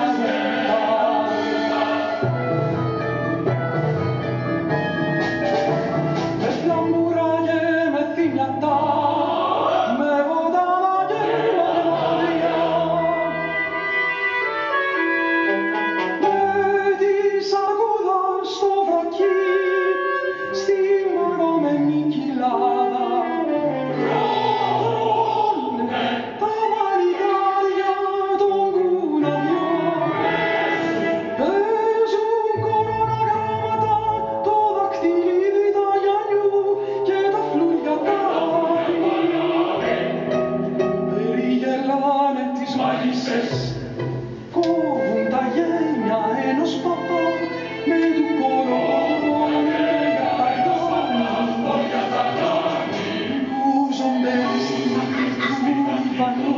Amen. μισές κόβουν τα γένια ενός παπά με του κορώνουν για τα κάνει λούζονται του